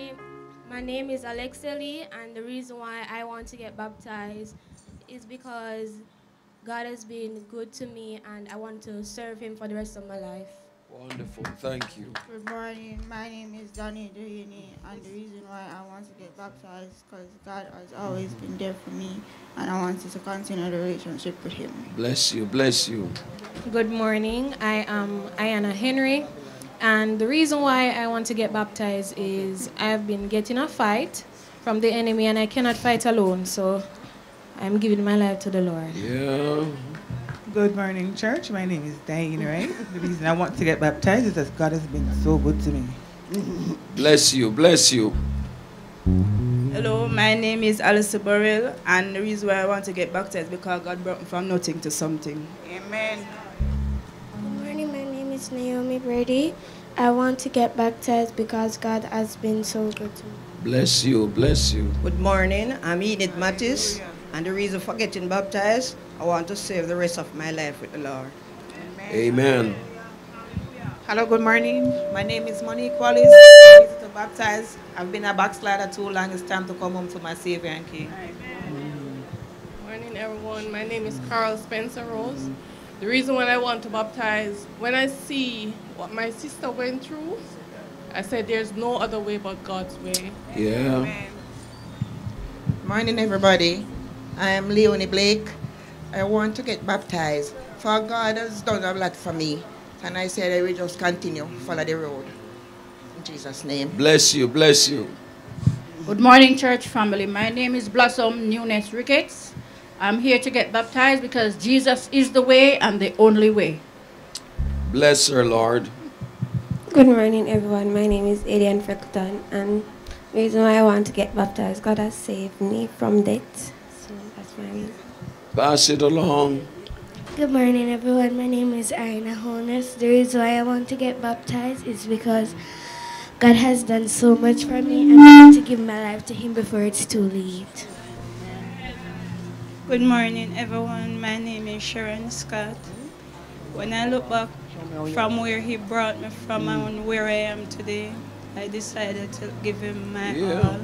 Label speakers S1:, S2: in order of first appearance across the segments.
S1: name my name is Alexia Lee, and the reason why I want to get baptized is because God has been good to me, and I want to serve Him for the rest of my life.
S2: Wonderful. Thank you.
S3: Good morning. My name is Donny Duhini, and the reason why I want to get baptized is because God has always been there for me, and I wanted to continue the relationship with Him.
S2: Bless you. Bless you.
S1: Good morning. I am Ayana Henry, and the reason why I want to get baptized is I've been getting a fight from the enemy, and I cannot fight alone. So I'm giving my life to the Lord.
S2: Yeah.
S4: Good morning, church. My name is Diane Wright. The reason I want to get baptized is that God has been so good to me.
S2: Bless you. Bless you.
S5: Hello, my name is Alice Burrell, and the reason why I want to get baptized is because God brought me from nothing to something.
S4: Amen.
S6: Good morning, my name is Naomi Brady. I want to get baptized because God has been so good to me.
S2: Bless you. Bless you.
S7: Good morning. I'm Enid Mattis, and the reason for getting baptized, I want to save the rest of my life with the Lord.
S2: Amen.
S8: Hello, good morning. My name is Monique Wallace. I'm easy to baptize. I've been a backslider too long. It's time to come home to my Savior and King.
S9: Morning, everyone. My name is Carl Spencer Rose. The reason why I want to baptize, when I see what my sister went through, I said there's no other way but God's way.
S2: Yeah.
S10: Morning, everybody. I am Leonie Blake. I want to get baptized. For God has done a lot for me. And I said I will just continue, follow the road. In Jesus' name.
S2: Bless you. Bless you.
S11: Good morning, church family. My name is Blossom Nunes Ricketts. I'm here to get baptized because Jesus is the way and the only way.
S2: Bless her, Lord.
S6: Good morning, everyone. My name is Elian Freckleton, and the reason why I want to get baptized, God has saved me from death. So that's my reason.
S2: Pass it along.
S6: Good morning, everyone. My name is Arina Honus. The reason why I want to get baptized is because God has done so much for me, and I want to give my life to Him before it's too late.
S12: Good morning, everyone. My name is Sharon Scott. When I look back from where he brought me from hmm. and where I am today, I decided to give him my
S2: Yeah.
S12: all.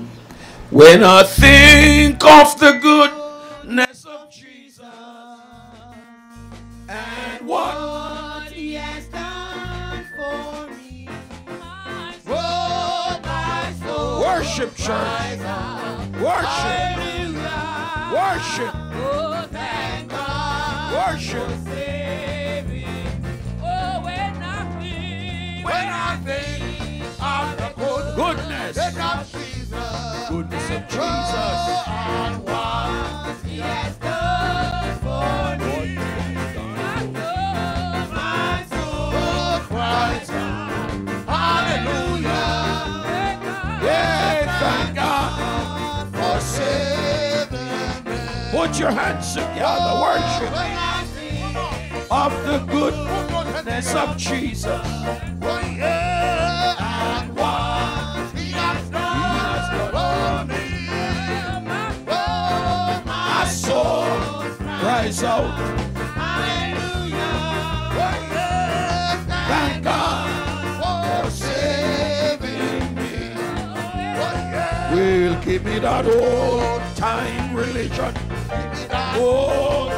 S2: When I think of the goodness of Jesus and what
S13: He has done for me.
S2: Worship, church. Worship. Worship. Worship.
S13: Oh, when I think, when I think of the good
S2: Goodness.
S13: of Jesus,
S2: Goodness of Jesus.
S13: Oh, and what He has
S2: Your hands together. Worship of the goodness of Jesus.
S13: Oh, yeah. Oh,
S2: My soul cries out. Thank God
S13: for saving me.
S2: We'll give me that old time religion. Oh,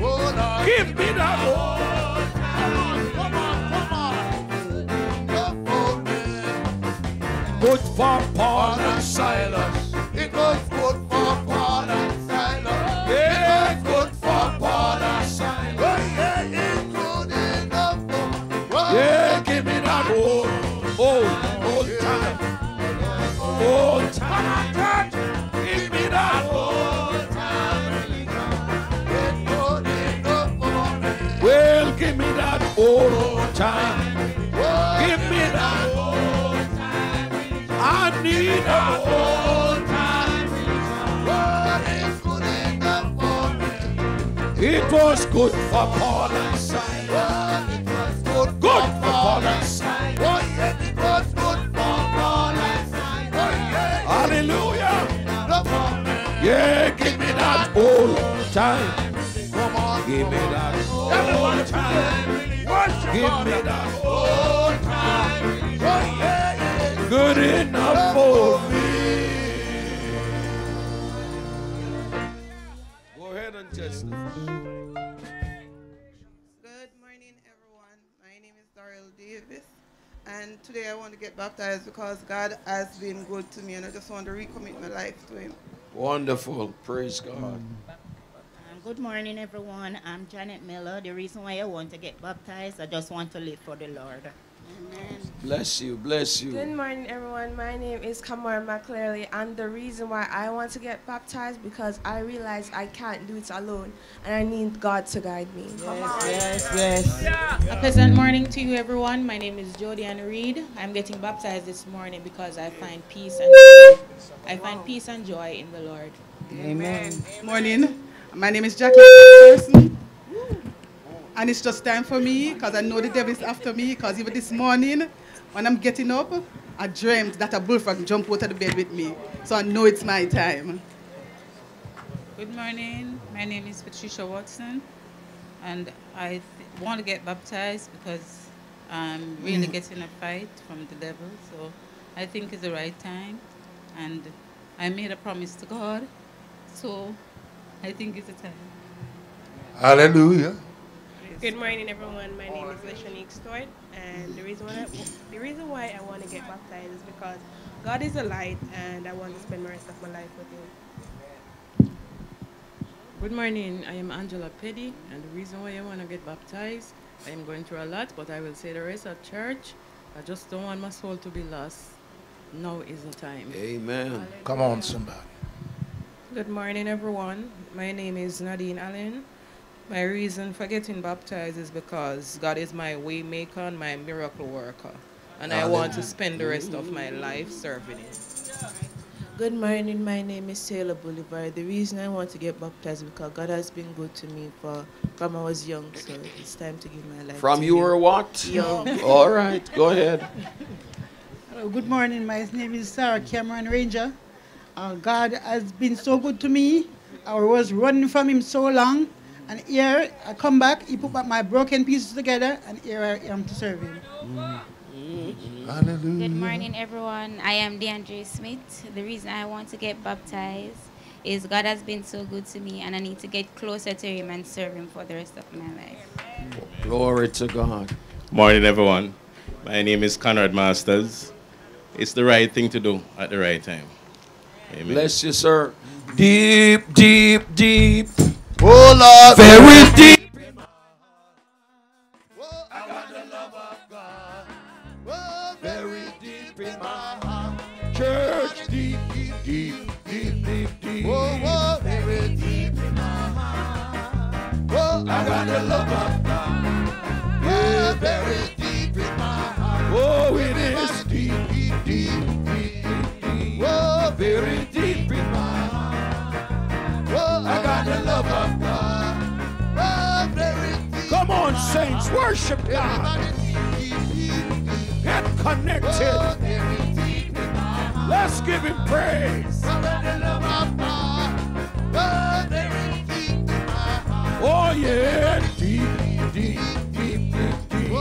S2: oh Lord. give me that old. Good for Paul and Silas.
S13: It was
S2: old time. Give me that old time. I need that old time. It was good for Paul and was Good, good for Paul and Silas. Hallelujah. Yeah, give me that old time. Come on, Give me that old time. Give me that old time. good enough for me. Go ahead and testify.
S14: Good morning, everyone. My name is Daryl Davis, and today I want to get baptized because God has been good to me, and I just want to recommit my life to Him.
S2: Wonderful. Praise God. Mm.
S15: Um, Good morning, everyone. I'm Janet Miller. The reason why I want to get baptized, I just want to live for the Lord. Amen.
S2: Bless you. Bless you.
S16: Good morning, everyone. My name is Kamara McClearly, and the reason why I want to get baptized because I realize I can't do it alone, and I need God to guide me.
S17: Yes, yes, yes. A pleasant morning to you, everyone. My name is Jody Ann Reed. I'm getting baptized this morning because I find peace and I find peace and joy in the Lord.
S18: Amen. Morning. My name is Jacqueline Person. And it's just time for me because I know the devil is after me because even this morning when I'm getting up, I dreamed that a bullfrog jumped out of the bed with me. So I know it's my time.
S17: Good morning. My name is Patricia Watson, and I want to get baptized because I'm really
S18: Mm.
S17: getting a fight from the devil. So I think it's the right time, and I made a promise to God. So I think it's the time.
S2: Hallelujah.
S19: Good morning, everyone. My name is Leshanique Stewart, and the reason why the reason why I want to get baptized is because God is a light, and I want to spend the rest of my life with Him.
S20: Good morning. I am Angela Petty, and the reason why I want to get baptized, I am going through a lot, but I will say the rest of church. I just don't want my soul to be lost. Now is the time.
S2: Amen.
S21: Come on, somebody.
S19: Good morning, everyone. My name is Nadine Allen. My reason for getting baptized is because God is my waymaker and my miracle worker, and I want to spend the rest of my life serving Him.
S22: Good morning, my name is Taylor Boulevard. The reason I want to get baptized is because God has been good to me for from I was young, so it's time to give my life
S2: From
S22: to
S2: you
S22: Him.
S2: were what?
S22: Young.
S2: All right. Go ahead.
S23: Hello, good morning. My name is Sarah Cameron Ranger. Uh, God has been so good to me. I was running from Him so long, and here I come back. He put my broken pieces together, and here I am to serve Him. Mm-hmm.
S21: Hallelujah.
S24: Good morning, everyone. I am DeAndre Smith. The reason I want to get baptized is God has been so good to me, and I need to get closer to Him and serve Him for the rest of my life.
S2: Glory to God.
S25: Morning, everyone. My name is Conrad Masters. It's the right thing to do at the right time. Amen.
S2: Bless you, sir. Deep, deep, deep.
S21: Oh, Lord.
S2: Very deep. Saints, worship God. Get connected. Let's give him praise. Oh, yeah. Deep, deep, deep, deep, deep.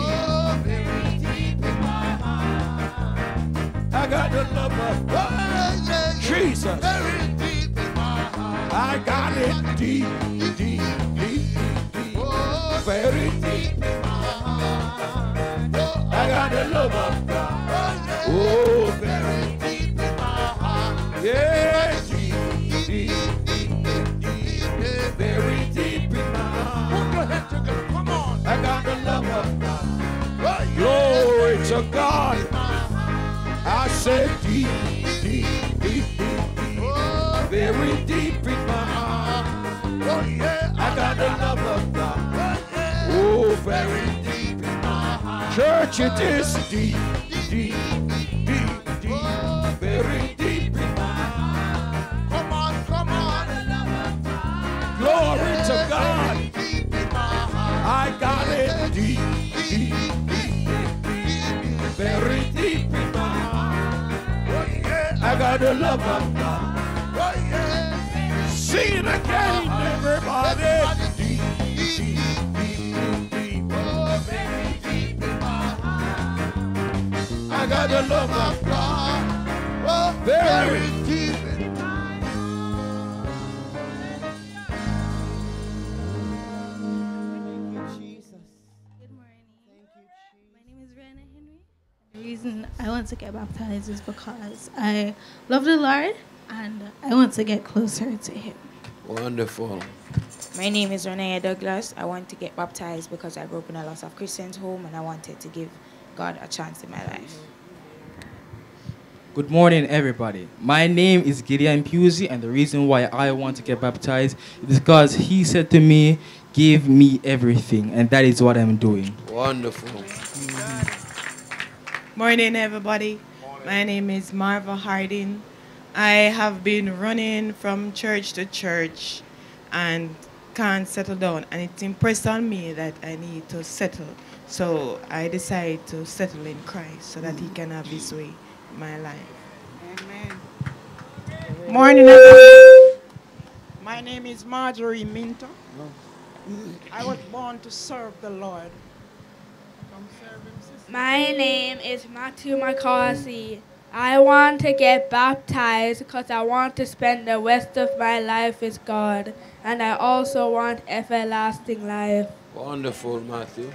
S2: I got the love of God. Jesus. I got it deep, deep, deep, deep, deep. Very deep. In my I got the love of God. Oh, very deep in my heart. Yeah, deep, deep, deep, deep. Very deep in my heart. Put your head together. Come on. I got the love of God. Glory to God. I said deep, deep, deep, deep, deep. Very deep very deep in my heart. Church, it is deep, deep, deep, deep. Very deep in my heart. Come on, come on. Glory to God. I got it deep, deep, deep, deep, very deep in my heart. I got the love of God. Sing it again, everybody. I got the love of God. Oh, very deep.
S26: reason I want to get baptized is because I love the Lord and I want to get closer to Him.
S2: Wonderful.
S27: My name is Renee Douglas. I want to get baptized because I grew up in a lot of Christians home and I wanted to give God a chance in my life.
S28: Good morning, everybody. My name is Gideon Pusey, and the reason why I want to get baptized is because he said to me, Give me everything, and that is what I'm doing.
S2: Wonderful.
S29: Morning, everybody. My name is Marva Harding. I have been running from church to church and can't settle down, and it's impressed on me that I need to settle. So I decided to settle in Christ so that He can have His way in my life.
S30: Amen. Morning, everyone. My name is Marjorie Minto. I was born to serve the Lord.
S31: My name is Matthew McCarthy. I want to get baptized because I want to spend the rest of my life with God. And I also want everlasting life.
S2: Wonderful, Matthew.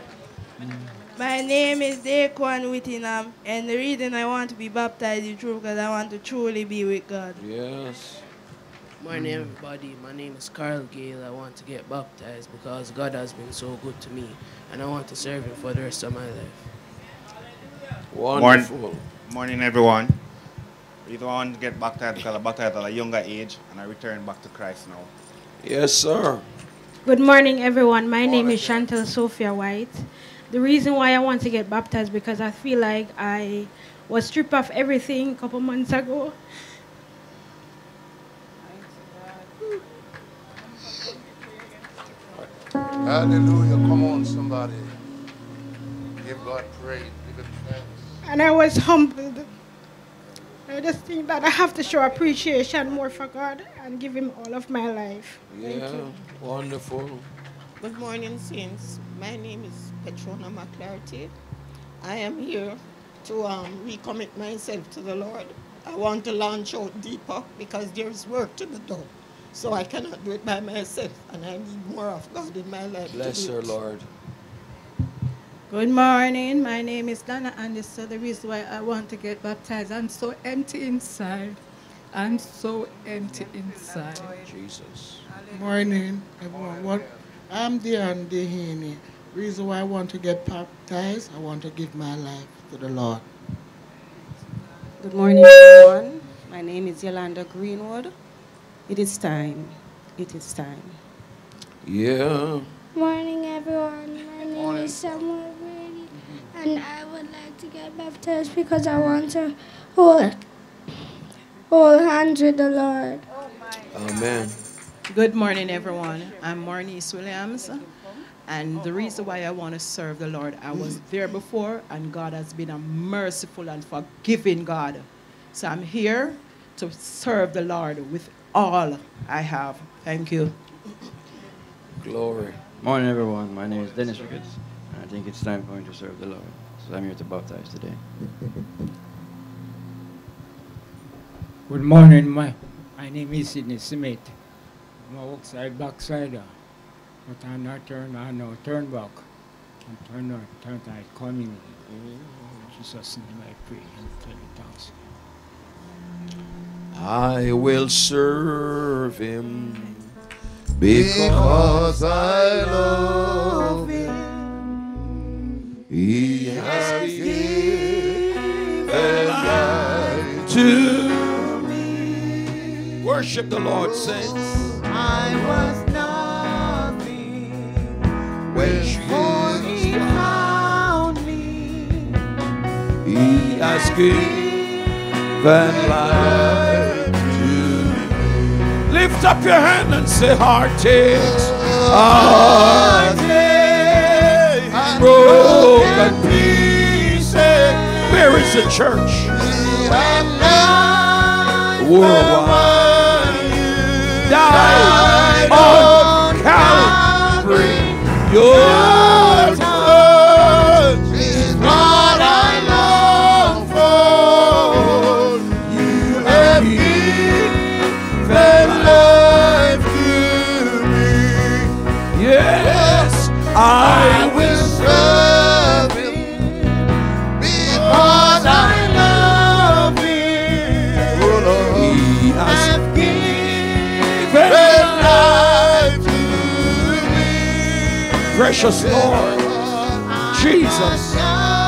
S2: Mm.
S31: My name is Daquan Whittingham, and the reason I want to be baptized is true because I want to truly be with God.
S2: Yes.
S32: Morning, mm. everybody. My name is Carl Gale. I want to get baptized because God has been so good to me, and I want to serve Him for the rest of my life.
S2: Wonderful.
S33: Morning, morning everyone. Reason I want to get baptized because I baptized at a younger age and I return back to Christ now.
S2: Yes, sir.
S34: Good morning, everyone. My name is Chantel Sophia White. The reason why I want to get baptized because I feel like I was stripped of everything a couple months ago.
S21: Hallelujah. Come on, somebody. Give God praise. Give him thanks.
S34: And I was humbled. I just think that I have to show appreciation more for God and give Him all of my life. Thank
S2: Yeah.
S34: you.
S2: Wonderful.
S10: Good morning, Saints. My name is Petrona McClarty. I am here to um, recommit myself to the Lord. I want to launch out deeper because there's work to be done. So I cannot do it by myself, and I need more of God in my life.
S2: Bless
S10: do
S2: her. Lord.
S23: Good morning. My name is Donna Anderson. The reason why I want to get baptized, I'm so empty inside. I'm so empty inside.
S2: Jesus.
S23: Morning,
S30: everyone. What, I'm Dion Dehaney. Reason why I want to get baptized, I want to give my life to the Lord.
S35: Good morning, everyone. My name is Yolanda Greenwood. It is time. It is time.
S2: Yeah.
S6: Morning, everyone. My name is Samuel Brady, mm-hmm. and I would like to get baptized because I want to hold, hold hands with the Lord.
S2: Amen.
S36: Good morning, everyone. I'm Marnice Williams. And the oh, oh, reason oh. why I want to serve the Lord, I was there before, and God has been a merciful and forgiving God. So I'm here to serve the Lord with all I have. Thank you.
S2: Glory.
S37: Morning, everyone. My name is Dennis Ricketts, and I think it's time for me to serve the Lord. So I'm here to baptize today.
S38: Good morning, my, my name is Sidney Smith. I'm a outside backslider, but I'm not turn, I no turn back. I'm turn not turn right coming. Jesus name I pray and tell you thanks.
S2: I will serve him
S21: Because I love him.
S2: He
S21: has
S2: given
S21: life
S2: to me. Worship the Lord, saints.
S21: I was nothing when he found me.
S2: He has given life to me. Lift up your hand and say, Heartaches, heartaches, broken pieces. Where is the church? Worldwide. On Calvary. Your precious Lord. Jesus.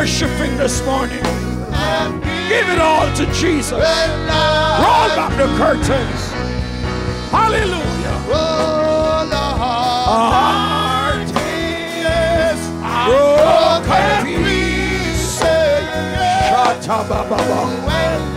S2: Worshiping this morning. Give it all to Jesus. Roll back the curtains. Hallelujah. Heart is broken pieces. Shatabababa.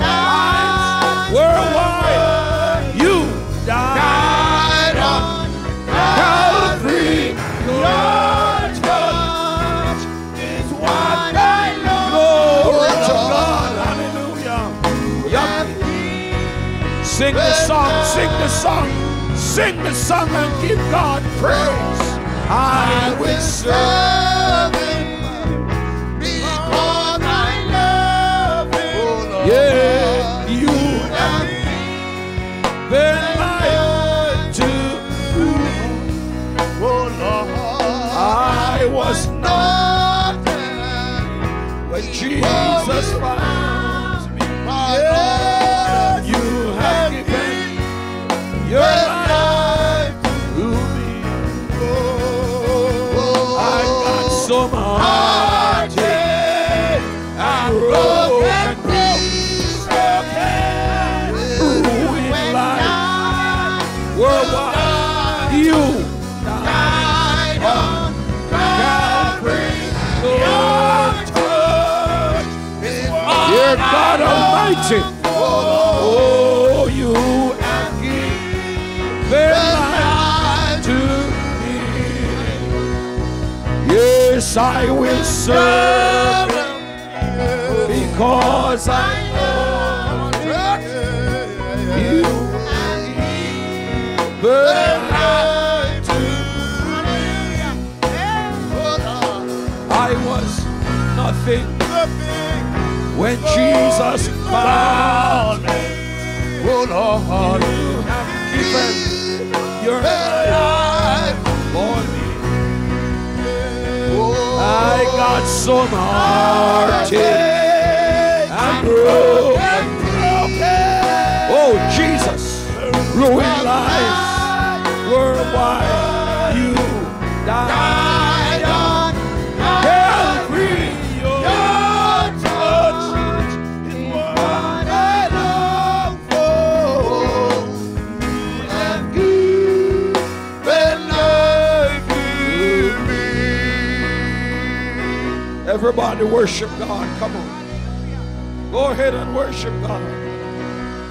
S2: Sing the song, sing the song, sing the song and give God praise. I will serve Him because I love Him. Oh, yeah, you have been my to I was nothing when Jesus found Dear God Almighty, oh, you have given life to me. Yes, I will serve because I know you. But I was nothing when Jesus found me. Oh Lord, given your life for me. I got so hearted and broken. Oh Jesus, ruined life worldwide. Everybody worship God. Come on. Go ahead and worship God.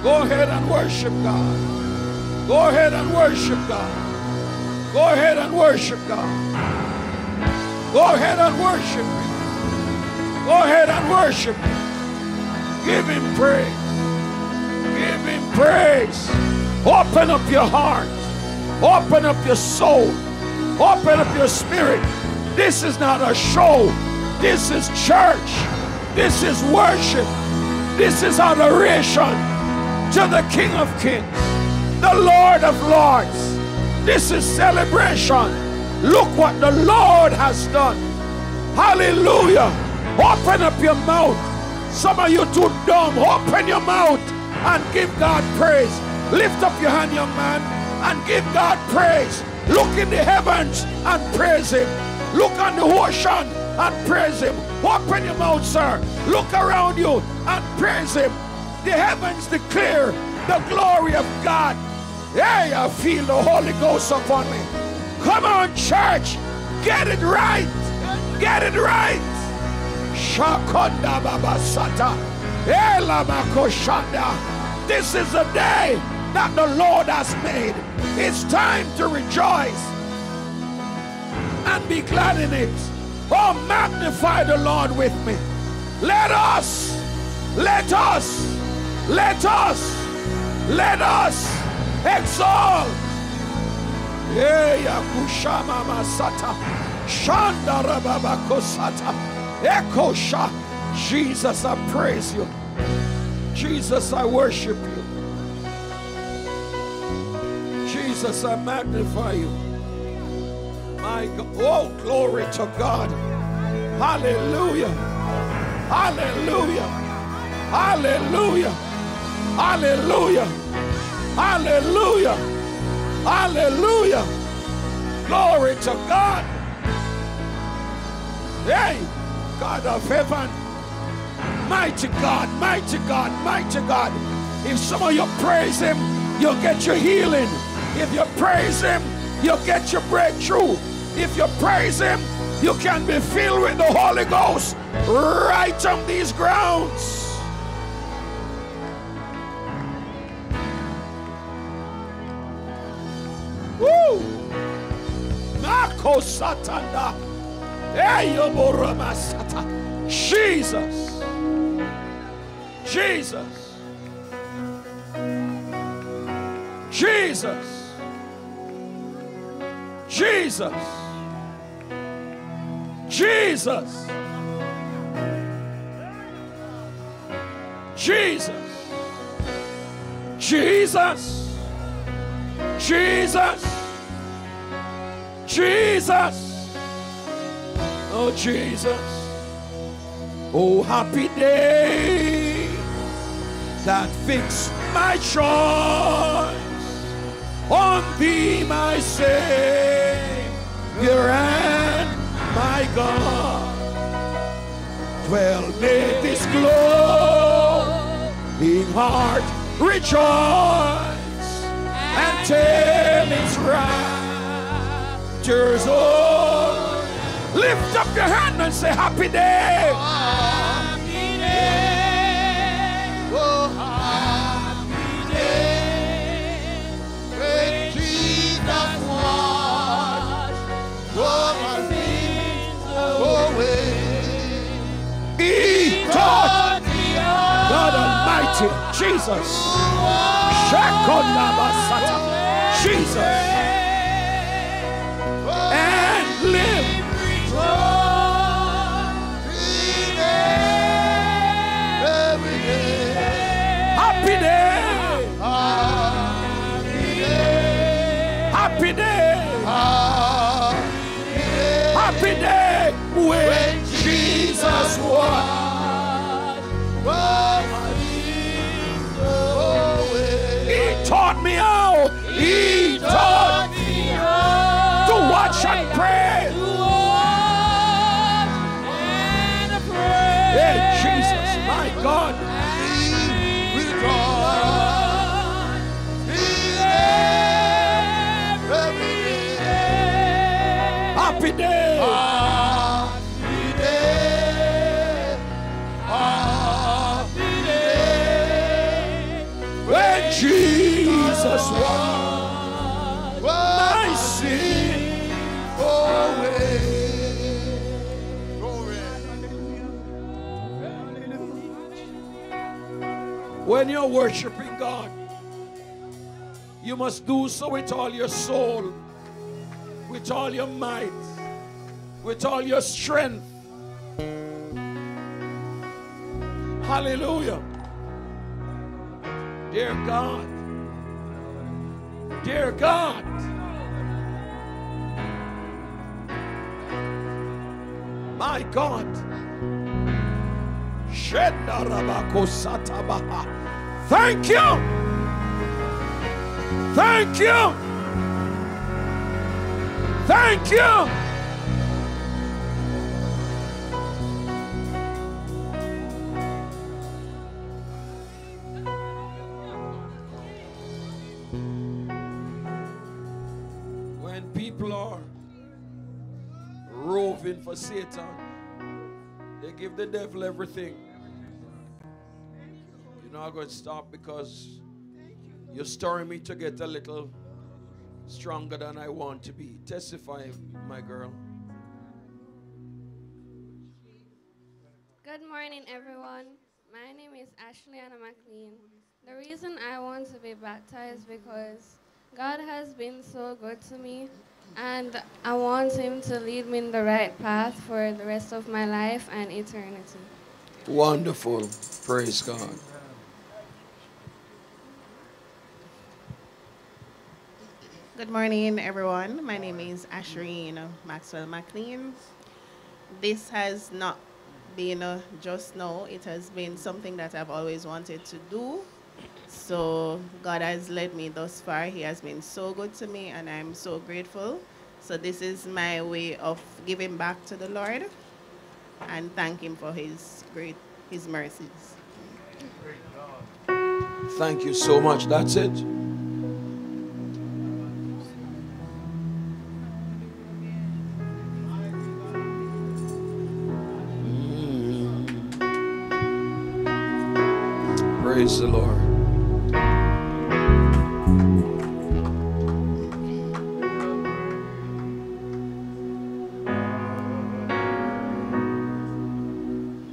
S2: Go ahead and worship God. Go ahead and worship God. Go ahead and worship God. Go ahead and worship Him. Go ahead and worship Him. Give Him praise. Give Him praise. Open up your heart. Open up your soul. Open up your spirit. This is not a show. This is church. This is worship. This is adoration to the King of Kings, the Lord of Lords. This is celebration. Look what the Lord has done. Hallelujah. Open up your mouth. Some of you too dumb. Open your mouth and give God praise. Lift up your hand, young man, and give God praise. Look in the heavens and praise Him. Look on the ocean and praise Him. Open your mouth, sir. Look around you and praise Him. The heavens declare the glory of God. Hey, I feel the Holy Ghost upon me. Come on, church. Get it right. Get it right. Shakonda Babasata. Elamakoshanda. This is the day that the Lord has made. It's time to rejoice and be glad in it. Oh, magnify the Lord with me. Let us, let us, let us, let us exalt. Yeah, kushama masata, shanda rababa kosata, ekosha. Jesus, I praise you. Jesus, I worship you. Jesus, I magnify you. My God. Oh, glory to God. Hallelujah. Hallelujah. Hallelujah. Hallelujah. Hallelujah. Hallelujah. Glory to God. Hey, God of heaven. Mighty God, mighty God, mighty God. If some of you praise Him, you'll get your healing. If you praise Him, you'll get your breakthrough. If you praise Him, you can be filled with the Holy Ghost right on these grounds. Woo! Mako Satanda. Jesus. Jesus. Jesus. Jesus. Jesus. Jesus. Jesus. Jesus. Jesus. Oh, Jesus. Oh, happy day that fixed my choice on thee, my Savior my God. Dwell may this glowing heart rejoice and tell its raptures all. Lift up your hand and say, Happy day. Almighty, Jesus. Jesus. And live. Happy day. Happy day. Happy day. When Jesus washed
S21: miau e
S2: When you're worshiping God, you must do so with all your soul, with all your might, with all your strength. Hallelujah. Dear God, dear God, my God. Shendarabakosatabaha. Thank you. Thank you. Thank you. When people are roving for Satan, they give the devil everything. Not going to stop because you're stirring me to get a little stronger than I want to be. Testify, my girl.
S39: Good morning, everyone. My name is Ashley Anna McLean. The reason I want to be baptized because God has been so good to me, and I want Him to lead me in the right path for the rest of my life and eternity.
S2: Wonderful. Praise God.
S40: Good morning, everyone. My name is Ashreen Maxwell McLean. This has not been uh, just now, it has been something that I've always wanted to do. So God has led me thus far. He has been so good to me, and I'm so grateful. So this is my way of giving back to the Lord and thank Him for His great, His mercies.
S2: Thank you so much. That's it. Praise the Lord.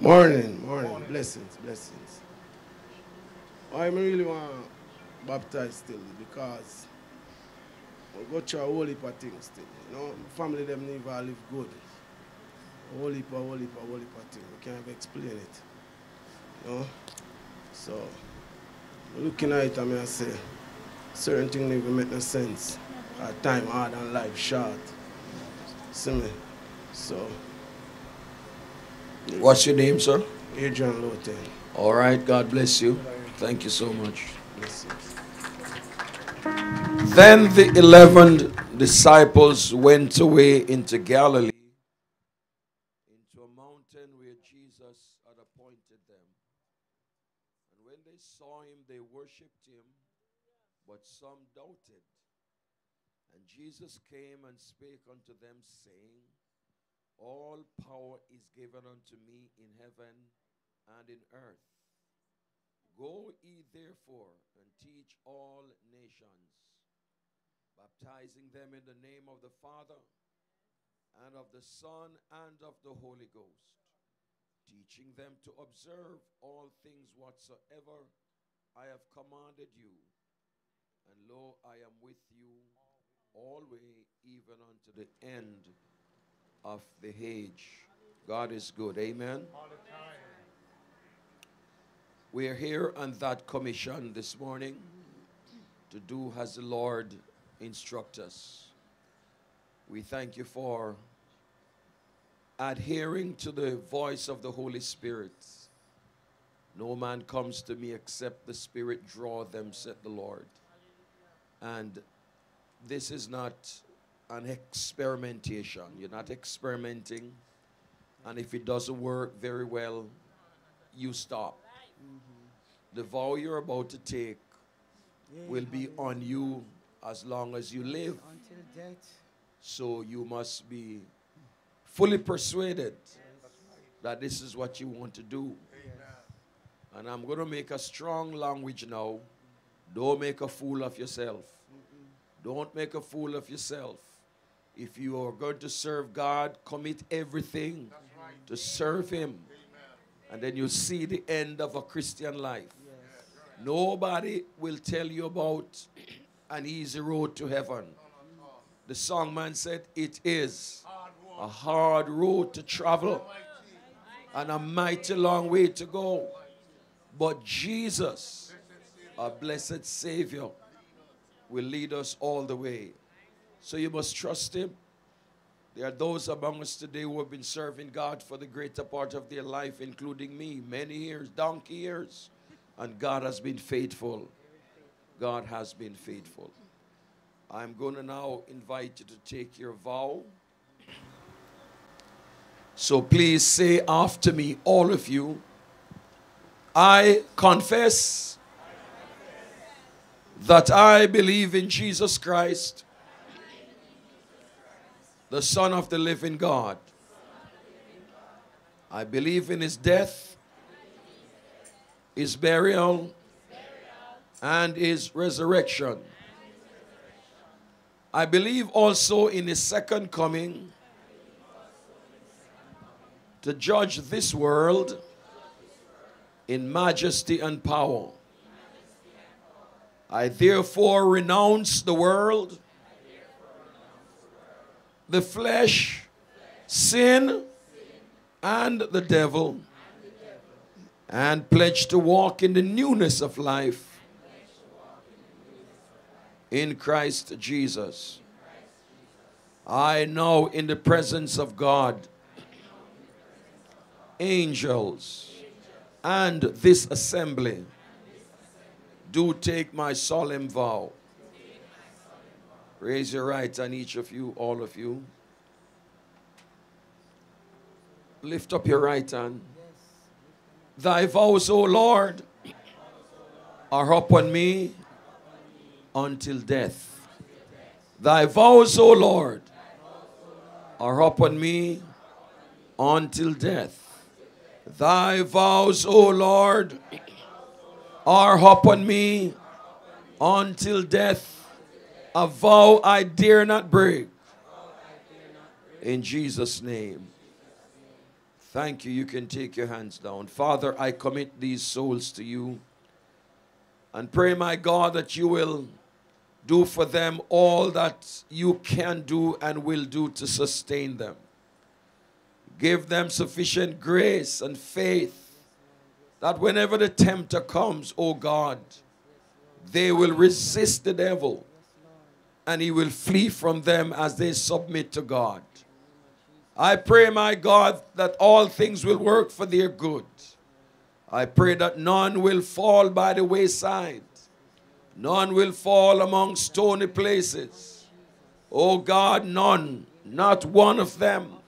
S41: Morning, morning. Blessings, blessings. I really want to baptize still because we go through a whole heap of things still. You know, family them never live good. A whole heap, a whole heap, a whole heap of things. We can't explain it. You know? So, looking at it, I mean, I say, certain things never make no sense. At time hard and life short. See me? So,
S2: What's your name, sir?
S41: Adrian Loten.
S2: All right. God bless you. Thank you so much. Then the eleven disciples went away into Galilee, into a mountain where Jesus had appointed them. And when they saw him, they worshipped him, but some doubted. And Jesus came and spake unto them, saying, All power is given unto me in heaven and in earth. Go ye therefore and teach all nations, baptizing them in the name of the Father and of the Son and of the Holy Ghost, teaching them to observe all things whatsoever I have commanded you. And lo, I am with you always, even unto the end of the age. God is good. Amen. We are here on that commission this morning to do as the Lord instruct us. We thank you for adhering to the voice of the Holy Spirit. No man comes to me except the Spirit draw them, said the Lord. And this is not an experimentation. You're not experimenting. And if it doesn't work very well, you stop. Mm-hmm. The vow you're about to take will be on you as long as you live.
S42: Until death.
S2: So you must be fully persuaded that this is what you want to do. And I'm going to make a strong language now. Don't make a fool of yourself. Don't make a fool of yourself. If you are going to serve God, commit everything to serve Him. And then you'll see the end of a Christian life. Nobody will tell you about an easy road to heaven. The songman said, It is a hard road to travel and a mighty long way to go. But Jesus, our blessed Savior, will lead us all the way. So you must trust Him. There are those among us today who have been serving God for the greater part of their life, including me, many years, donkey years. And God has been faithful. God has been faithful. I'm going to now invite you to take your vow. So please say after me, all of you. I confess that I believe in Jesus Christ the Son of the living God. I believe in his death, his burial, and his resurrection. I believe also in his second coming to judge this world in majesty and power. I therefore renounce the world, the flesh, sin, and the devil, and pledge to walk in the newness of life in Christ Jesus. I know in the presence of God, angels, and this assembly do take my solemn vow. Raise your right hand, each of you, all of you. Lift up your right hand. Thy vows, O Lord, are upon me until death. Thy vows, O Lord, are upon me until death. Thy vows, O Lord, are upon me until death. A vow I dare not break. In Jesus' name. Thank you. You can take your hands down. Father, I commit these souls to you and pray, my God, that you will do for them all that you can do and will do to sustain them. Give them sufficient grace and faith that whenever the tempter comes, oh God, they will resist the devil and he will flee from them as they submit to God. I pray, my God, that all things will work for their good. I pray that none will fall by the wayside, none will fall among stony places. Oh God, none, not one of them,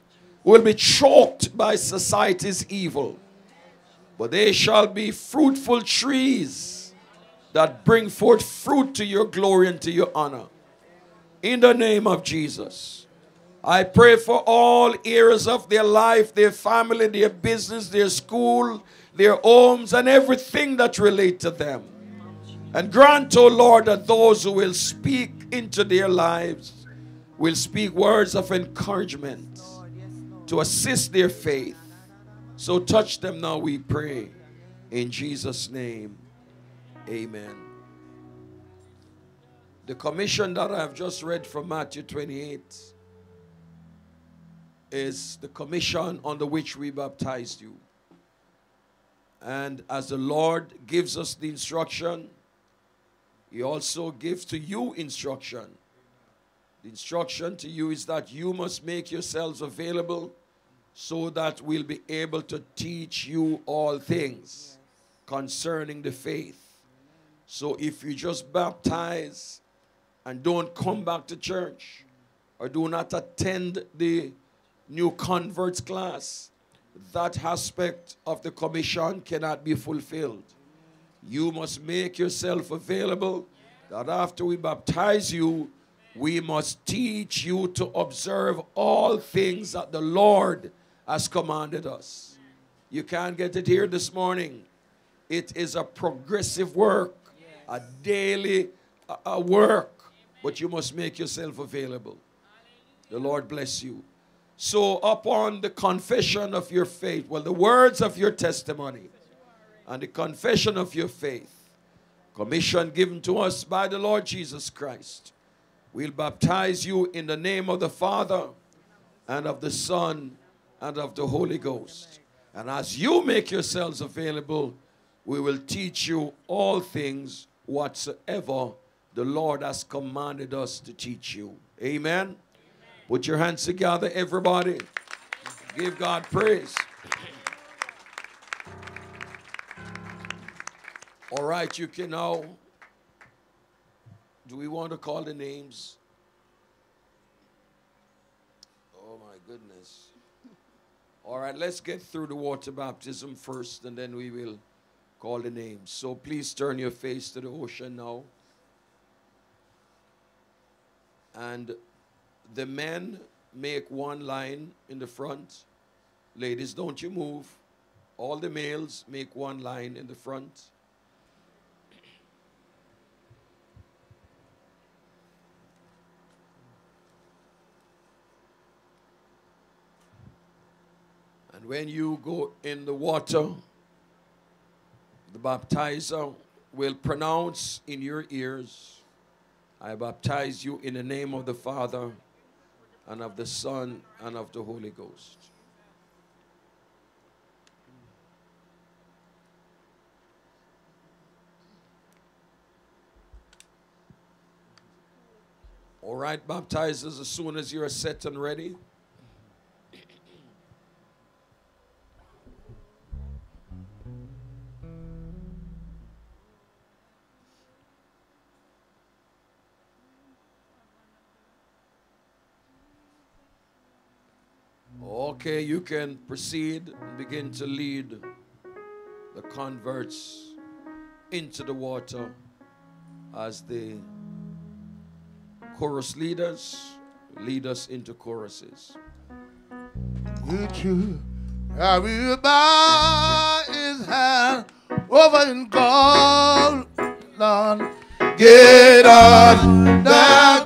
S2: will be choked by society's evil but they shall be fruitful trees that bring forth fruit to your glory and to your honor. In the name of Jesus. I pray for all areas of their life, their family, their business, their school, their homes, and everything that relate to them. And grant, O oh Lord, that those who will speak into their lives will speak words of encouragement to assist their faith so touch them now, we pray. In Jesus' name, amen. The commission that I have just read from Matthew 28 is the commission under which we baptized you. And as the Lord gives us the instruction, He also gives to you instruction. The instruction to you is that you must make yourselves available so that we'll be able to teach you all things concerning the faith. So if you just baptize and don't come back to church or do not attend the new converts class, that aspect of the commission cannot be fulfilled. You must make yourself available that after we baptize you, we must teach you to observe all things that the Lord has commanded us. You can't get it here this morning. It is a progressive work, a daily a work, but you must make yourself available. The Lord bless you. So, upon the confession of your faith, well, the words of your testimony and the confession of your faith, commission given to us by the Lord Jesus Christ, we'll baptize you in the name of the Father and of the Son and of the Holy Ghost. And as you make yourselves available, we will teach you all things whatsoever the Lord has commanded us to teach you. Amen. Amen. Put your hands together, everybody. Give God praise. All right, you can now. Do we want to call the names? Oh, my goodness. All right, let's get through the water baptism first, and then we will call the names. So please turn your face to the ocean now. And the men make one line in the front. Ladies, don't you move. All the males make one line in the front. And when you go in the water, the baptizer will pronounce in your ears, I baptize you in the name of the Father and of the Son and of the Holy Ghost. All right, baptizers, as soon as you're set and ready. Okay, you can proceed and begin to lead the converts into the water as the chorus leaders lead us into choruses.
S21: The true, I will bow his hand over in gold, Lord. Get on the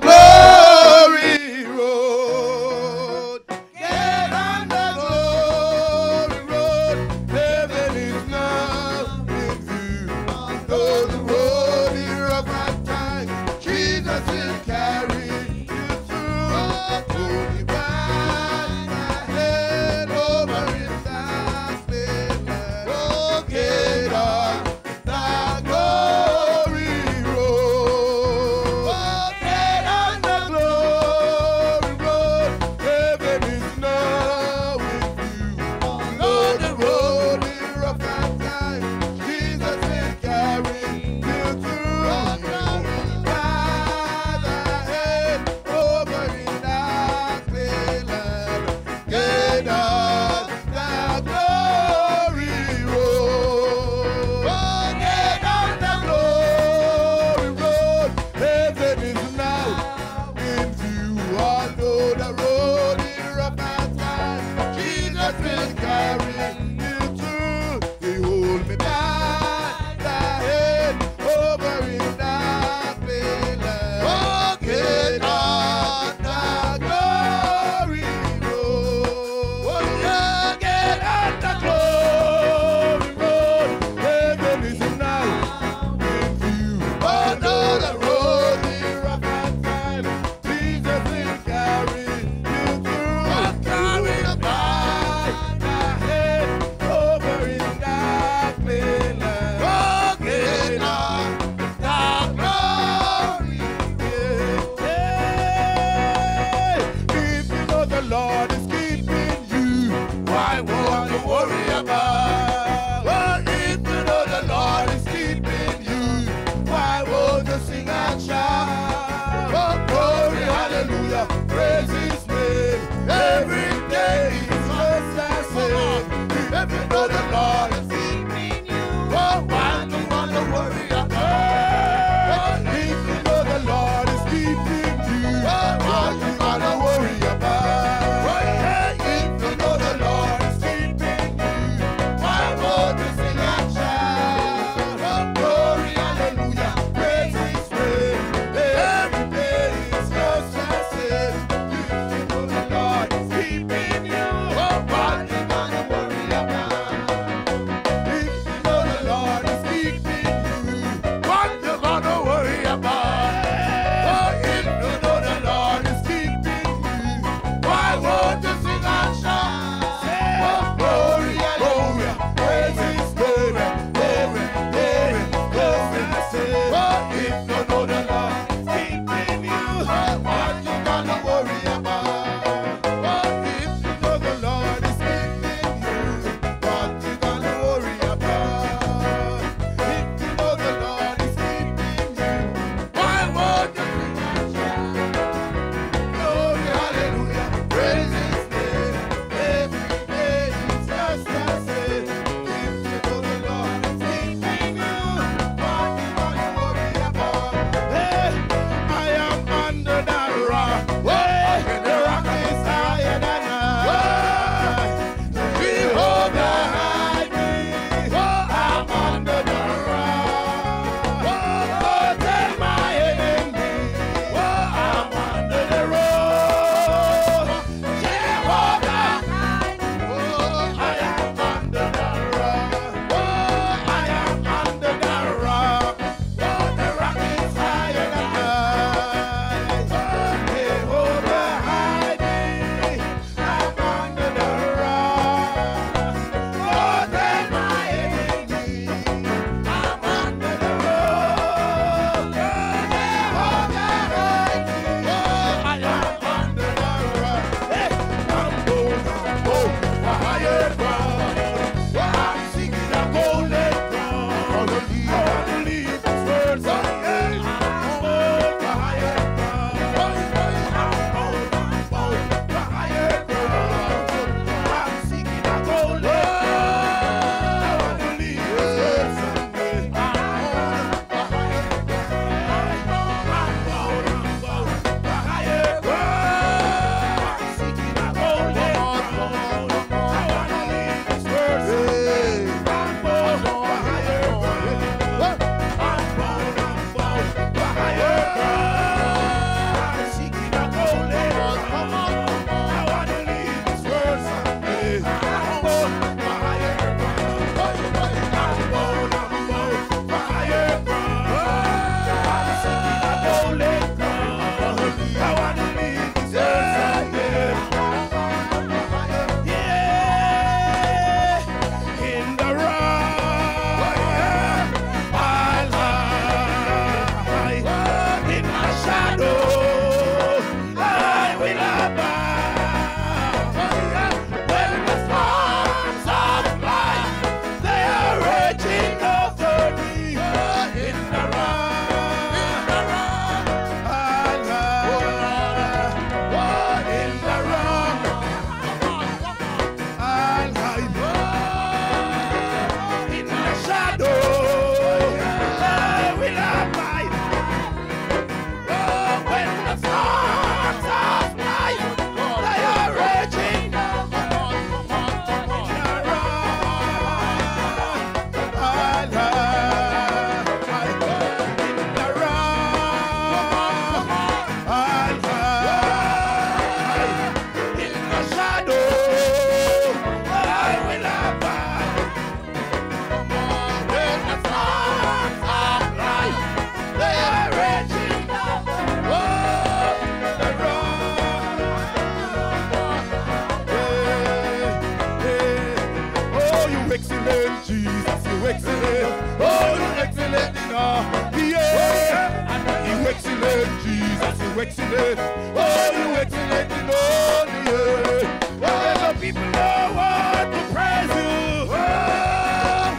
S21: Jesus, you
S16: excellent. Oh, you're excellent in all the earth. Oh, the people know what to praise you. Oh,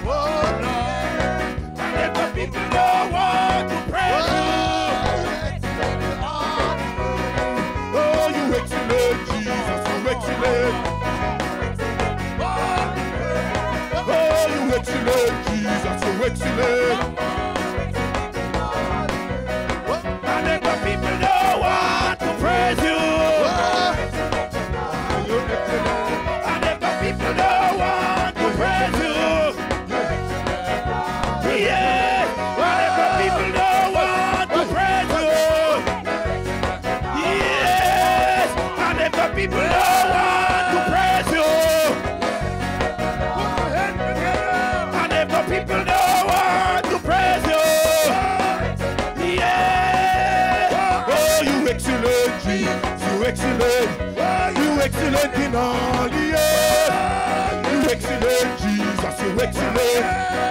S16: oh Lord. Let the people know what to praise you. Oh, you excellent, Jesus, you excellent. Oh, you excellent, Jesus, you excellent. Bye.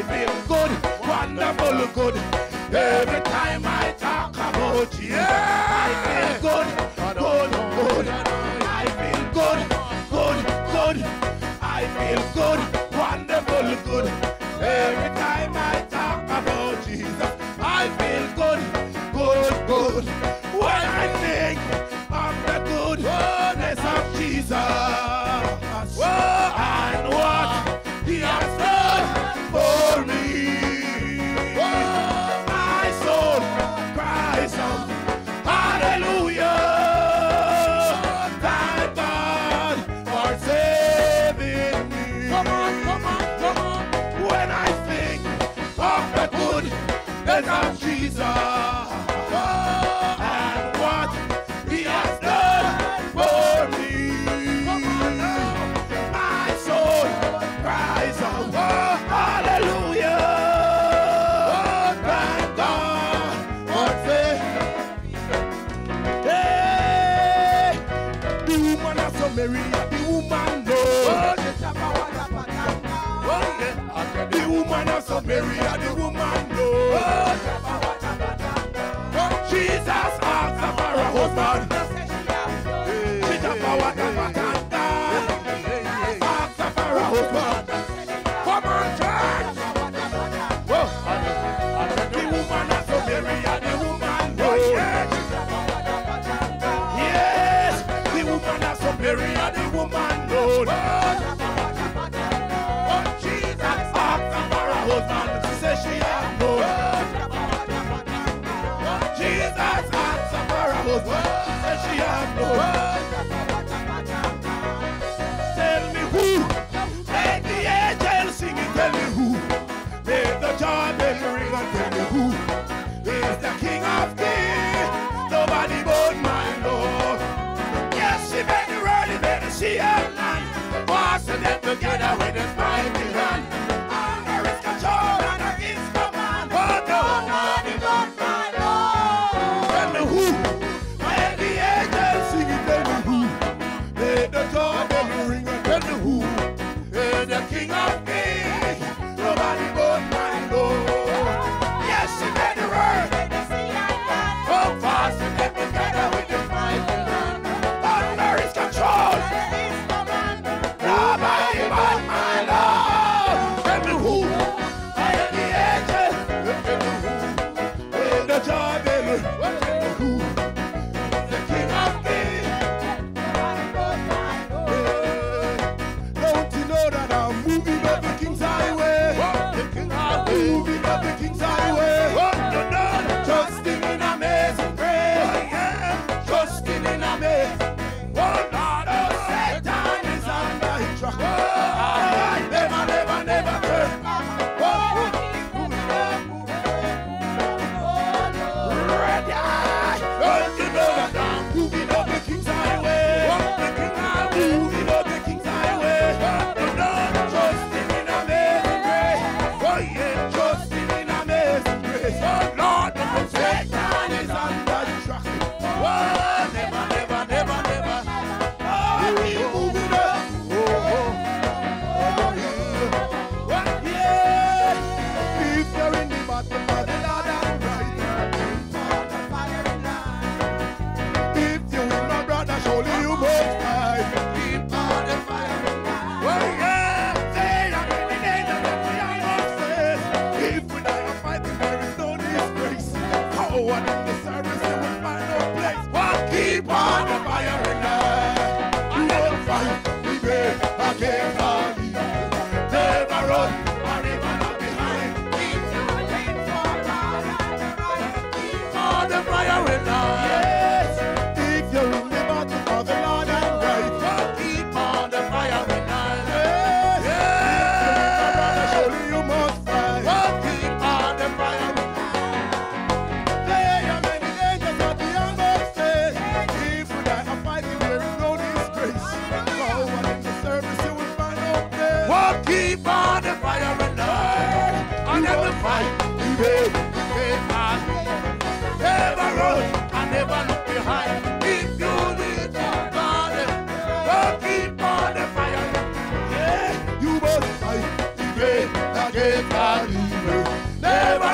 S16: I
S21: feel good, wonderful good. Mary, and the woman, no. Oh, Jesus asked for husband. She just power. Asked for a husband. Come on. The woman and the woman, no. Yes, the woman the woman, no. Tell me who made the angels singing. Tell me who made the Jordan ring. And tell me who is the King of Kings. Nobody but my Lord. Yes, she made the world, he made the sea and land. Wasn't it together with his mighty hand?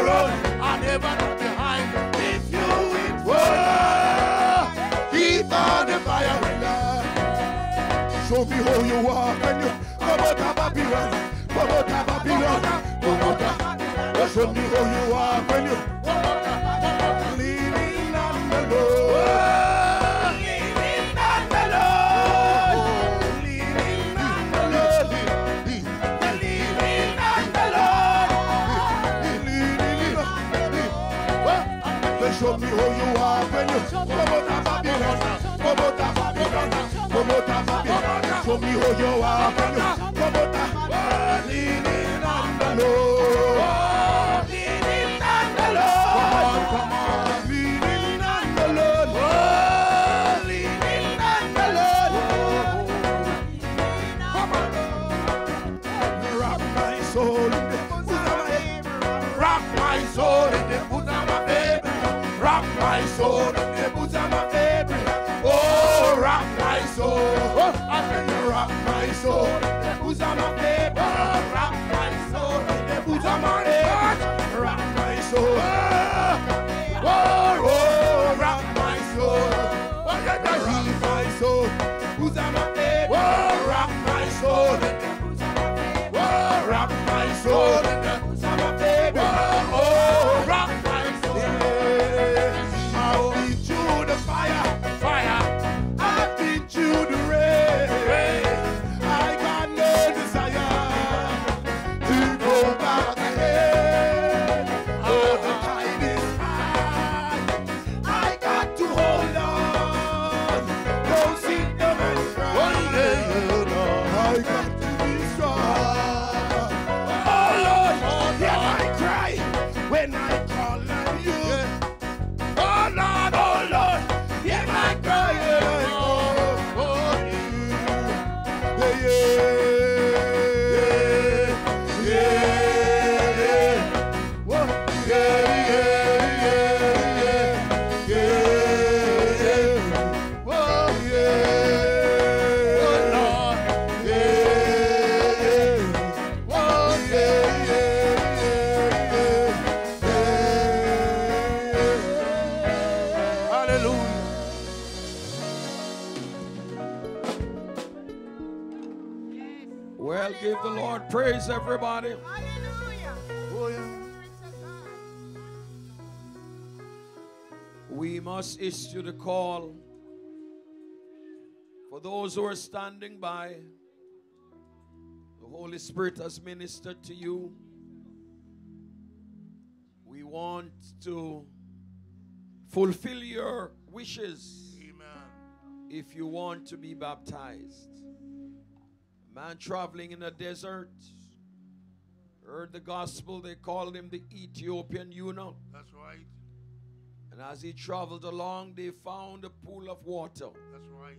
S21: Run, I never behind. If you win for keep on the fire. Show me how you walk when you come out of Babylon. Come out of Babylon. Come of Show me how you walk when you show me who you are when you come out of Babylon. Come out of Babylon. Come out of Babylon. Show me how you walk when you come out of leaning bosom of baby. Rock my soul.
S2: We must issue the call for those who are standing by. The Holy Spirit has ministered to you. We want to fulfill your wishes if you want to be baptized. A man traveling in a desert heard the gospel. They called him the Ethiopian eunuch.
S21: That's right.
S2: And as he traveled along, they found a pool of water.
S21: That's right.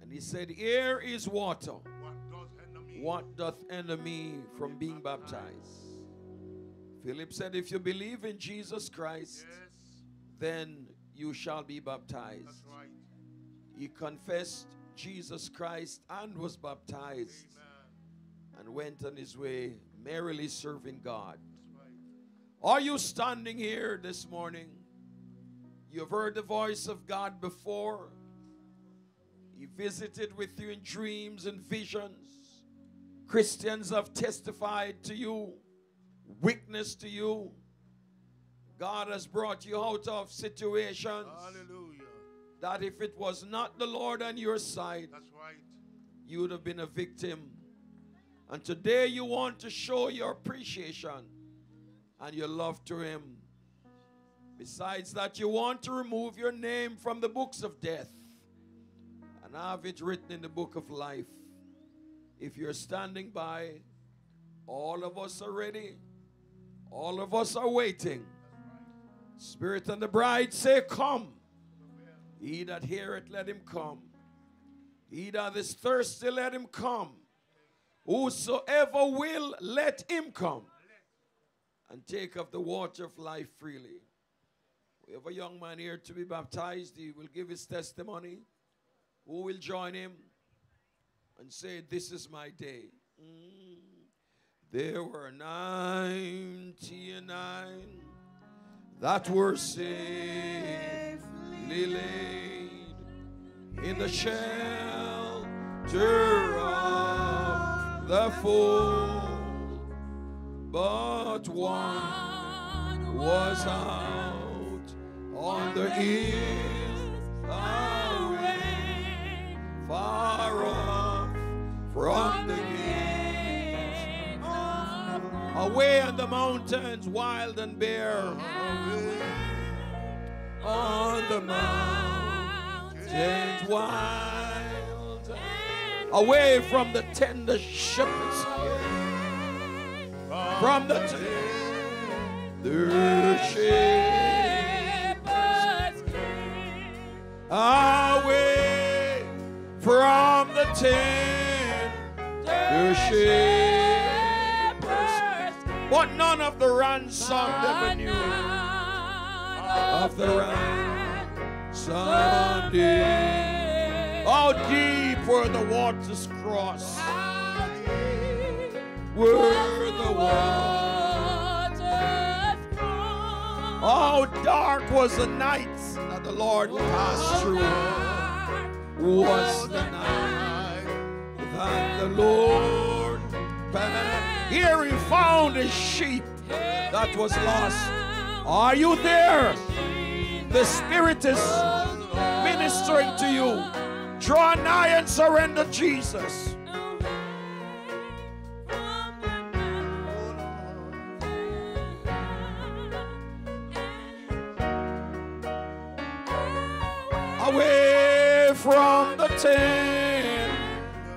S2: And he said, Here is water.
S21: What doth enemy?
S2: What doth enemy from being baptized? Philip said, If you believe in Jesus Christ, then you shall be baptized.
S21: That's right.
S2: He confessed Jesus Christ and was baptized and went on his way merrily serving God. Are you standing here this morning? You've heard the voice of God before. He visited with you in dreams and visions. Christians have testified to you, witnessed to you. God has brought you out of situations Hallelujah. that if it was not the Lord on your side, right. you would have been a victim. And today you want to show your appreciation and your love to Him. Besides that, you want to remove your name from the books of death and have it written in the book of life. If you're standing by, all of us are ready. All of us are waiting. Spirit and the bride say, Come. He that heareth, let him come. He that is thirsty, let him come. Whosoever will, let him come and take of the water of life freely. We have a young man here to be baptized. He will give his testimony. Who will join him and say, This is my day? Mm. There were ninety-nine that were safely laid in the shelter of the fold, but one was out on the hill away, far off from the gate, away on the mountains, wild and bare, on the mountains, wild, away from the tender shepherds. From the tender shepherds away from the tender shepherds, but none of the ransomed ever knew of the ransomed. How deep were the waters crossed? Were the waters How dark was the night the Lord passed through? Was the night that the Lord passed? Here he found a sheep that was lost. Are you there? The Spirit is ministering to you. Draw nigh and surrender Jesus. Tent,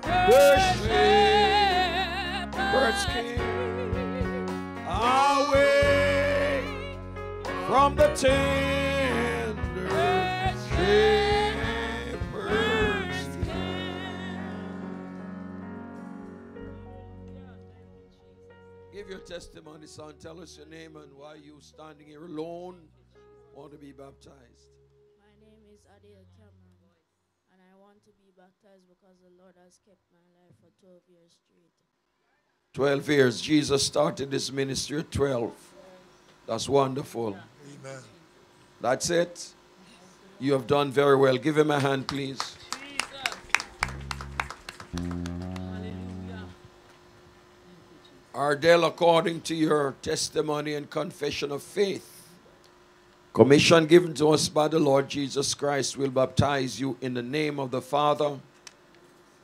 S2: the shepherd's king. Away from the tender shepherd's Give your testimony, son. Tell us your name and why you standing here alone want to be baptized.
S43: My name is Ardell Cameron, and I want to be baptized because the Lord has kept my life for 12 years straight.
S2: 12 years. Jesus started his ministry at 12. That's wonderful.
S21: Amen.
S2: That's it. You have done very well. Give him a hand, please. Ardell, according to your testimony and confession of faith, commission given to us by the Lord Jesus Christ, will baptize you in the name of the Father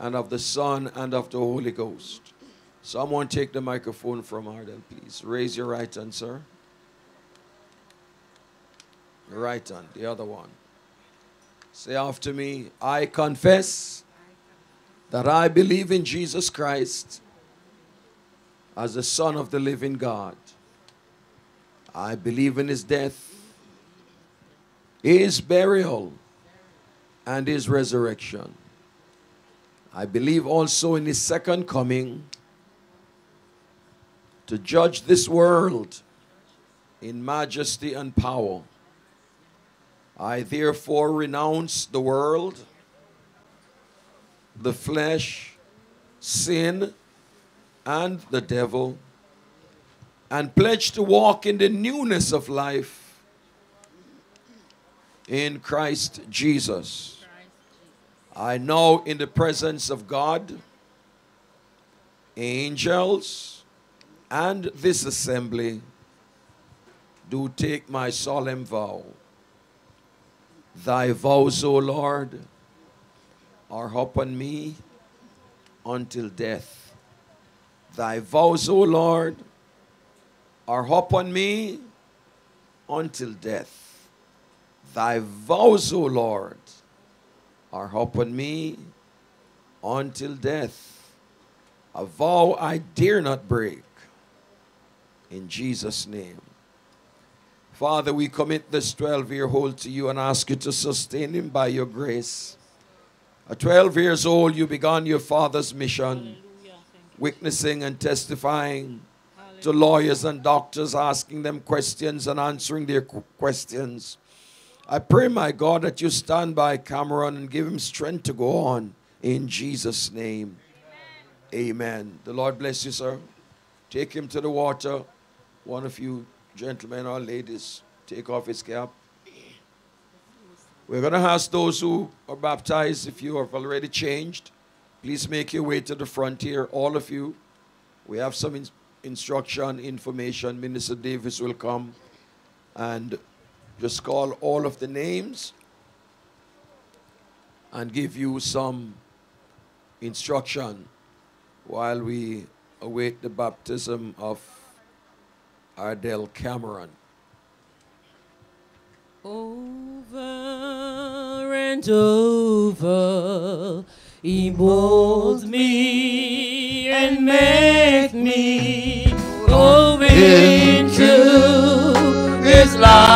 S2: and of the Son and of the Holy Ghost. Someone take the microphone from Ardell, please. Raise your right hand, sir. Your right hand, the other one. Say after me, I confess that I believe in Jesus Christ as the Son of the living God. I believe in his death, his burial, and his resurrection. I believe also in his second coming to judge this world in majesty and power. I therefore renounce the world, the flesh, sin, and the devil, and pledge to walk in the newness of life in Christ Jesus. I know in the presence of God, angels, and this assembly do take my solemn vow. Thy vows, O Lord, are upon me until death. Thy vows, O Lord, are upon me until death. Thy vows, O Lord, are upon me until death. A vow I dare not break. In Jesus' name. Father, we commit this 12 year old to you and ask you to sustain him by your grace. At 12 years old, you began your father's mission, witnessing and testifying to lawyers and doctors, asking them questions and answering their questions. I pray, my God, that you stand by Cameron and give him strength to go on. In Jesus' name, amen. The Lord bless you, sir. take him to the water. One of you gentlemen or ladies, take off his cap. We're going to ask those who are baptized, if you have already changed, please make your way to the front here, all of you. We have some in- instruction, information. Minister Davis will come and just call all of the names and give you some instruction while we await the baptism of Ardell Cameron.
S44: Over and over, He molds me and makes me go into His life.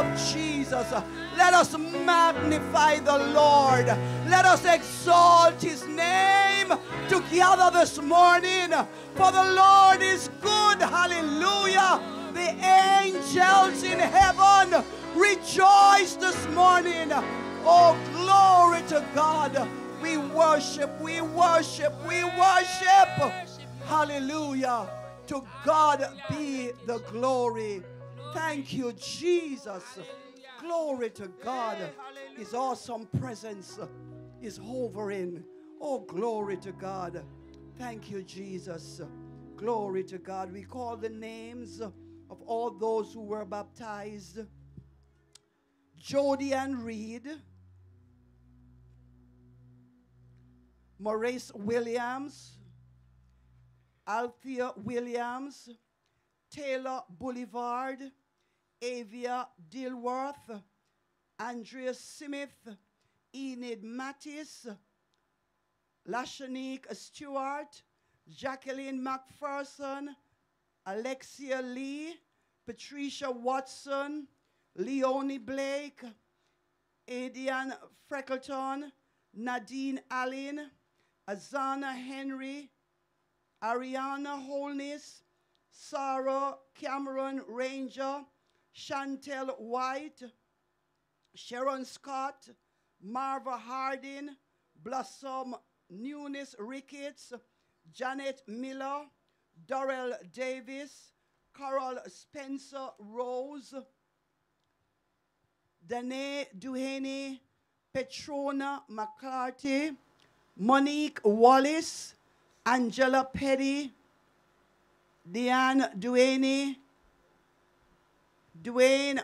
S45: Of Jesus. Let us magnify the Lord. Let us exalt his name together this morning. For the Lord is good. Hallelujah. The angels in heaven rejoice this morning. Oh, glory to God. We worship, we worship, we worship. Hallelujah. To God be the glory. Thank you, Jesus. Glory to God. His awesome presence is hovering. Oh, glory to God. Thank you, Jesus. Glory to God. We call the names of all those who were baptized Jody and Reed, Maurice Williams, Althea Williams, Taylor Boulevard, Avia Dilworth, Andrea Smith, Enid Mattis, Lashanique Stewart, Jacqueline McPherson, Alexia Lee, Patricia Watson, Leonie Blake, Adian Freckleton, Nadine Allen, Azana Henry, Ariana Holness, Sarah Cameron Ranger, Chantel White, Sharon Scott, Marva Hardin, Blossom Nunes Ricketts, Janet Miller, Dorel Davis, Carol Spencer Rose, Danae Duhaney, Petrona McCarthy, Monique Wallace, Angela Petty, Diane Duhaney, Dwayne,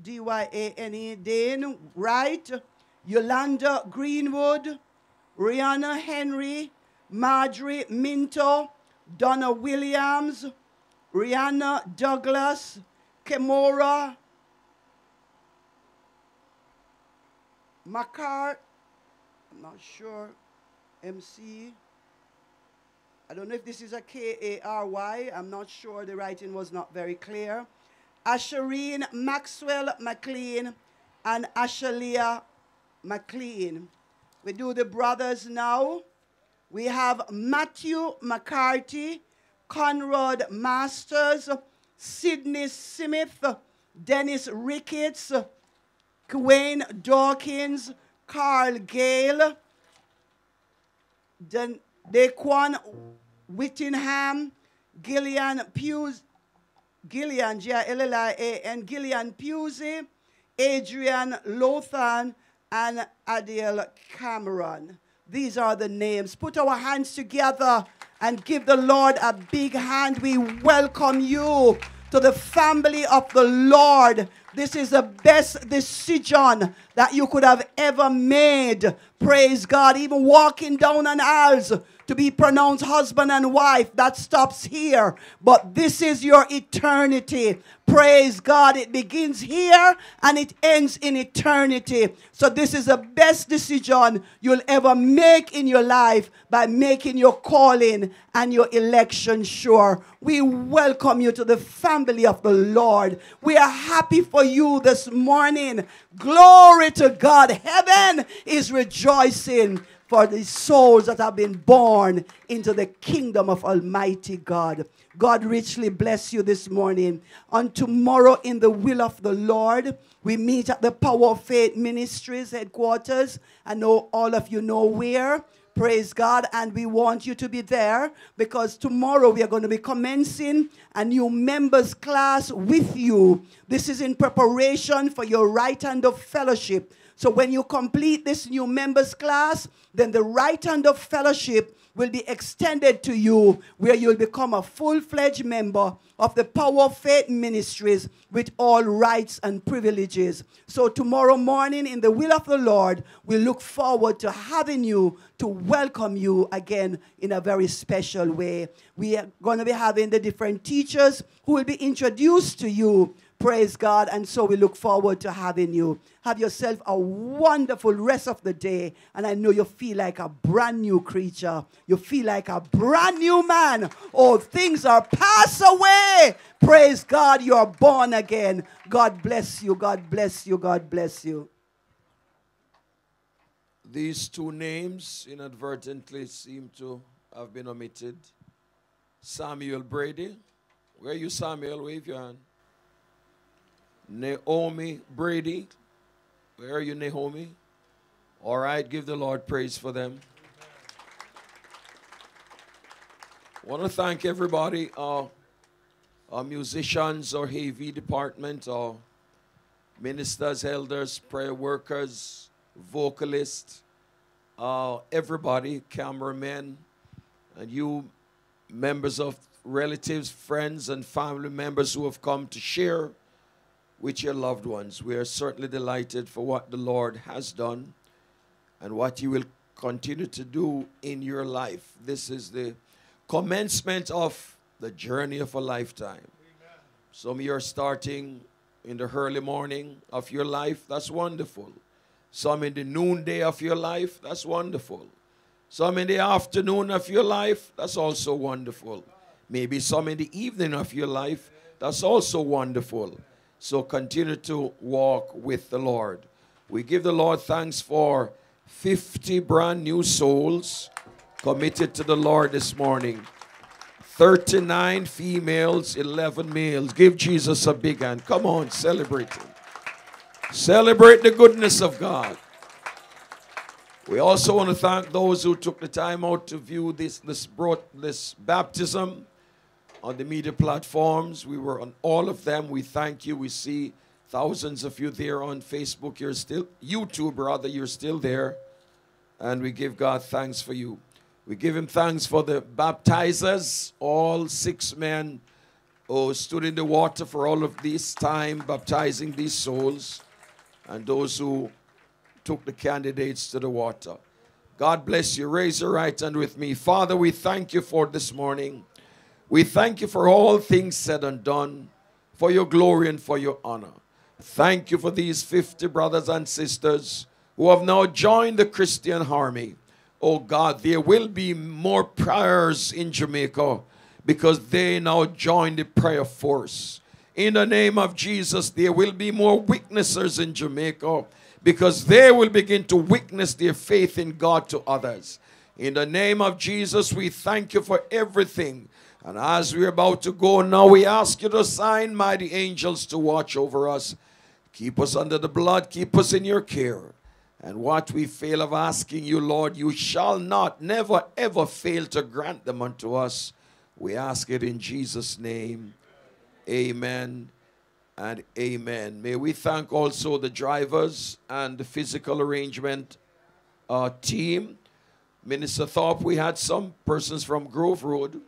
S45: D-Y-A-N-E, Dane Wright, Yolanda Greenwood, Rihanna Henry, Marjorie Minto, Donna Williams, Rihanna Douglas, Kimora Makar, I'm not sure, MC. I don't know if this is a K-A-R-Y. I'm not sure. The writing was not very clear. Asherine Maxwell McLean and Ashalia McLean. We do the brothers now. We have Matthew McCarthy, Conrad Masters, Sidney Smith, Dennis Ricketts, Wayne Dawkins, Carl Gale, Dan- Daquan Whittingham, Gillian Pews, Gillian, G-I-L-L-I-A-N, eh, Gillian Pusey, Adrian Lothan, and Ardell Cameron. These are the names. Put our hands together and give the Lord a big hand. We welcome you to the family of the Lord. This is the best decision that you could have ever made. Praise God. Even walking down an aisles to be pronounced husband and wife, that stops here. But this is your eternity. Praise God. It begins here and it ends in eternity. So, this is the best decision you'll ever make in your life by making your calling and your election sure. We welcome you to the family of the Lord. We are happy for you this morning. Glory to God. Heaven is rejoicing for the souls that have been born into the kingdom of Almighty God. God richly bless you this morning. On tomorrow, in the will of the Lord, we meet at the Power of Faith Ministries headquarters. I know all of you know where. Praise God. And we want you to be there because tomorrow we are going to be commencing a new members class with you. This is in preparation for your right hand of fellowship So when you complete this new members class, then the right hand of fellowship will be extended to you where you'll become a full-fledged member of the Power of Faith Ministries with all rights and privileges. So tomorrow morning in the will of the Lord, we look forward to having you to welcome you again in a very special way. We are going to be having the different teachers who will be introduced to you Praise God. And so we look forward to having you. Have yourself a wonderful rest of the day. And I know you feel like a brand new creature. You feel like a brand new man. All things are passed away. Praise God. You are born again. God bless you. God bless you. God bless you.
S2: These two names inadvertently seem to have been omitted. Samuel Brady. Where are you, Samuel? Wave your hand. Naomi Brady. Where are you, Naomi? All right, give the Lord praise for them. I want to thank everybody, uh, our musicians, our AV department, our ministers, elders, prayer workers, vocalists, uh, everybody, cameramen, and you members of relatives, friends, and family members who have come to share with your loved ones. We are certainly delighted for what the Lord has done and what He will continue to do in your life. This is the commencement of the journey of a lifetime. Some of you are starting in the early morning of your life. That's wonderful. Some in the noonday of your life. That's wonderful. Some in the afternoon of your life. That's also wonderful. Maybe some in the evening of your life. That's also wonderful. So continue to walk with the Lord. We give the Lord thanks for 50 brand new souls committed to the Lord this morning. 39 females, 11 males. Give Jesus a big hand. Come on, celebrate Him. Celebrate the goodness of God. We also want to thank those who took the time out to view this, this, brought, this baptism on the media platforms. We were on all of them. We thank you. We see thousands of you there on Facebook. You're still, YouTube rather, you're still there. And we give God thanks for you. We give him thanks for the baptizers, all six men who stood in the water for all of this time, baptizing these souls, and those who took the candidates to the water. God bless you. Raise your right hand with me. Father, we thank you for this morning. We thank you for all things said and done, for your glory and for your honor. Thank you for these 50 brothers and sisters who have now joined the Christian army. Oh God, there will be more prayers in Jamaica because they now join the prayer force. In the name of Jesus, there will be more witnesses in Jamaica because they will begin to witness their faith in God to others. In the name of Jesus, we thank you for everything and as we're about to go now, we ask you to sign mighty angels to watch over us. Keep us under the blood, keep us in your care. And what we fail of asking you, Lord, you shall not, never, ever fail to grant them unto us. We ask it in Jesus' name. Amen and amen. May we thank also the drivers and the physical arrangement uh, team. Minister Thorpe, we had some persons from Grove Road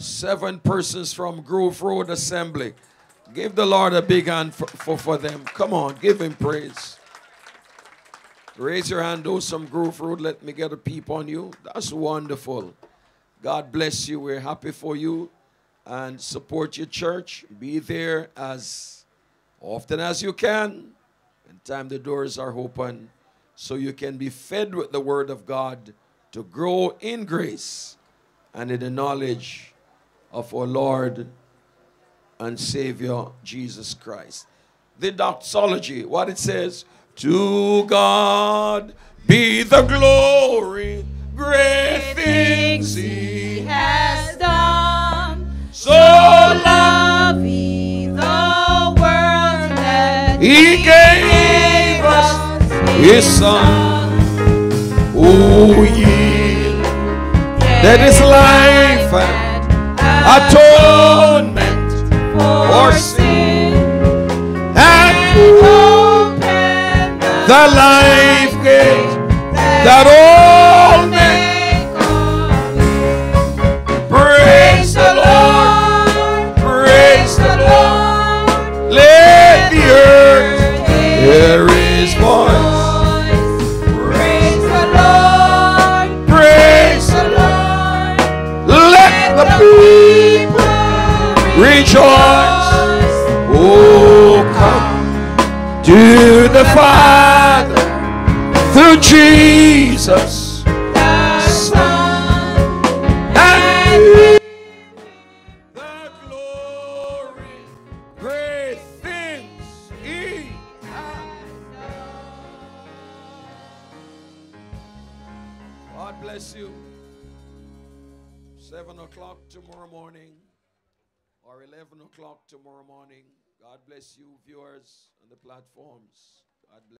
S2: Seven persons from Grove Road Assembly. Give the Lord a big hand for, for, for them. Come on, give him praise. Raise your hand, those from Grove Road. Let me get a peep on you. That's wonderful. God bless you. We're happy for you. And support your church. Be there as often as you can. And time the doors are open so you can be fed with the word of God to grow in grace and in the knowledge of our Lord and Savior Jesus Christ. The doxology, what it says, to God be the glory, great things he has done. So love he the world that he gave us his son. Oh, ye, that is life atonement for sin. And open the life gate that all Father through Jesus. the Son, and the glory, great things God bless you. Seven o'clock tomorrow morning or 11 o'clock tomorrow morning. God bless you, viewers on the platforms. God bless.